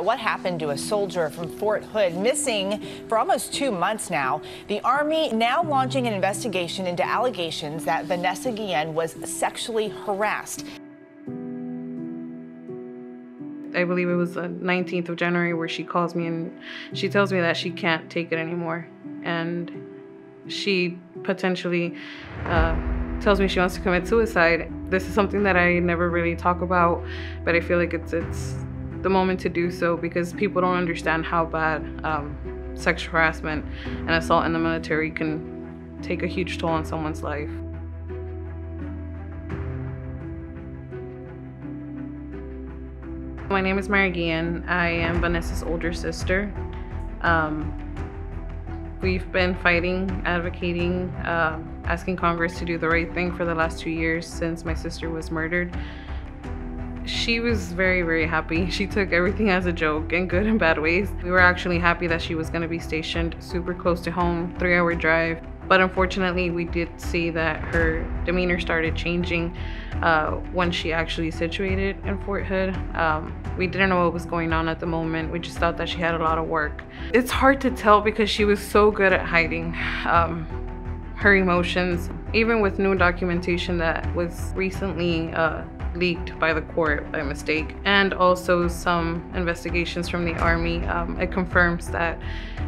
What happened to a soldier from Fort Hood missing for almost two months now? The Army now launching an investigation into allegations that Vanessa Guillen was sexually harassed. I believe it was the 19th of January where she calls me and she tells me that she can't take it anymore. And she potentially uh, tells me she wants to commit suicide. This is something that I never really talk about, but I feel like it's it's the moment to do so because people don't understand how bad um, sexual harassment and assault in the military can take a huge toll on someone's life. My name is Mayra Guillen. I am Vanessa's older sister. Um, we've been fighting, advocating, uh, asking Congress to do the right thing for the last two years since my sister was murdered she was very, very happy. She took everything as a joke in good and bad ways. We were actually happy that she was going to be stationed super close to home, three hour drive. But unfortunately, we did see that her demeanor started changing uh, when she actually situated in Fort Hood. Um, we didn't know what was going on at the moment. We just thought that she had a lot of work. It's hard to tell because she was so good at hiding. Um, her emotions, even with new documentation that was recently uh, leaked by the court by mistake, and also some investigations from the army. Um, it confirms that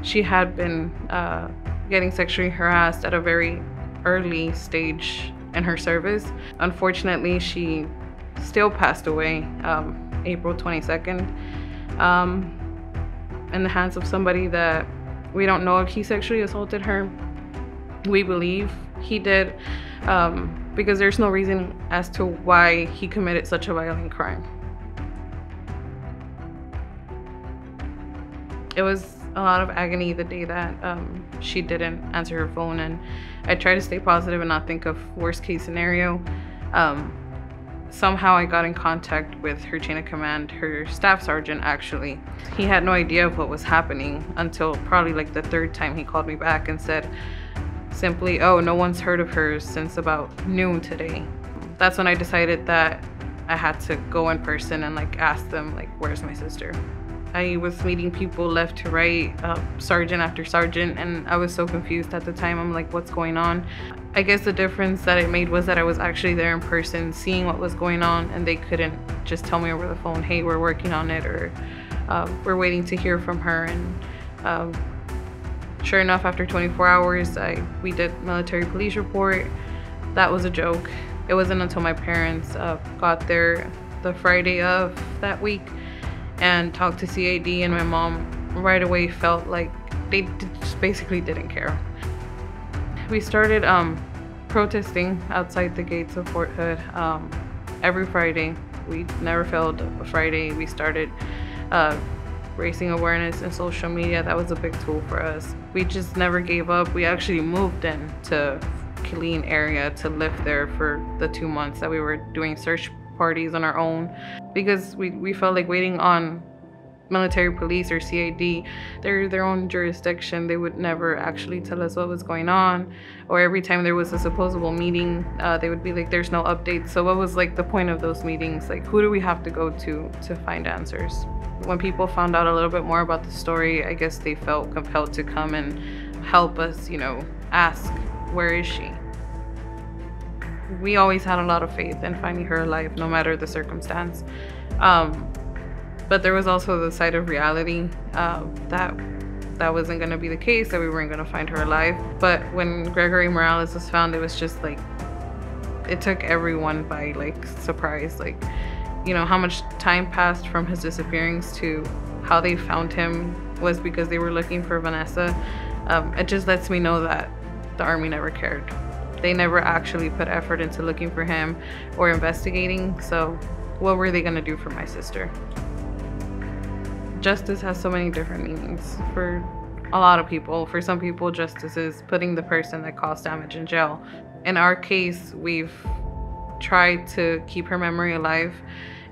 she had been uh, getting sexually harassed at a very early stage in her service. Unfortunately, she still passed away um, April 22nd um, in the hands of somebody that we don't know if he sexually assaulted her. We believe he did. Um, because there's no reason as to why he committed such a violent crime. It was a lot of agony the day that um, she didn't answer her phone, and I tried to stay positive and not think of worst case scenario. Um, somehow I got in contact with her chain of command, her staff sergeant actually. He had no idea of what was happening until probably like the third time he called me back and said, simply, oh, no one's heard of her since about noon today. That's when I decided that I had to go in person and like ask them like, where's my sister? I was meeting people left to right, uh, sergeant after sergeant, and I was so confused at the time. I'm like, what's going on? I guess the difference that it made was that I was actually there in person, seeing what was going on, and they couldn't just tell me over the phone, hey, we're working on it, or uh, we're waiting to hear from her. And um, Sure enough, after 24 hours, I we did military police report. That was a joke. It wasn't until my parents uh, got there the Friday of that week and talked to CID and my mom right away felt like they just basically didn't care. We started um, protesting outside the gates of Fort Hood um, every Friday. We never failed a Friday. We started uh, raising awareness in social media, that was a big tool for us. We just never gave up. We actually moved in to Killeen area to live there for the two months that we were doing search parties on our own because we, we felt like waiting on military police or CID, they're their own jurisdiction. They would never actually tell us what was going on. Or every time there was a supposable meeting, uh, they would be like, there's no updates. So what was like the point of those meetings? Like, who do we have to go to to find answers? When people found out a little bit more about the story, I guess they felt compelled to come and help us, you know, ask, where is she? We always had a lot of faith in finding her alive, no matter the circumstance. Um, but there was also the side of reality uh, that that wasn't going to be the case, that we weren't going to find her alive. But when Gregory Morales was found, it was just like, it took everyone by like surprise. Like, you know, how much time passed from his disappearance to how they found him was because they were looking for Vanessa. Um, it just lets me know that the army never cared. They never actually put effort into looking for him or investigating. So, what were they going to do for my sister? Justice has so many different meanings for a lot of people. For some people, justice is putting the person that caused damage in jail. In our case, we've tried to keep her memory alive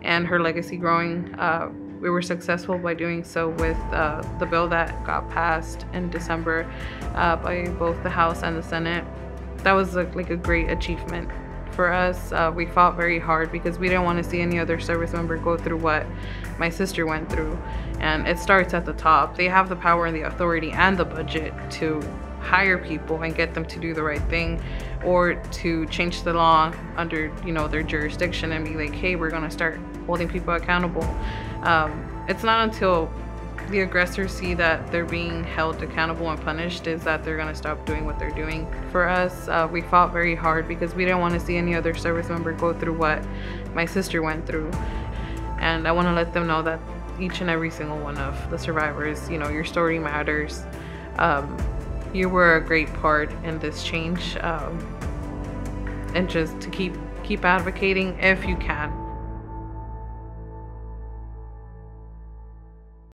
and her legacy growing. Uh, we were successful by doing so with uh, the bill that got passed in December uh, by both the House and the Senate. That was a, like a great achievement for us. Uh, we fought very hard because we didn't want to see any other service member go through what my sister went through. And it starts at the top. They have the power and the authority and the budget to hire people and get them to do the right thing or to change the law under you know their jurisdiction and be like hey we're going to start holding people accountable um, it's not until the aggressors see that they're being held accountable and punished is that they're going to stop doing what they're doing. For us uh, we fought very hard because we didn't want to see any other service member go through what my sister went through. And i want to let them know that each and every single one of the survivors you know your story matters. Um, you were a great part in this change um, and just to keep keep advocating if you can